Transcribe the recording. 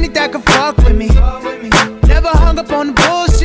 any that could fuck with me. Never hung up on the bull.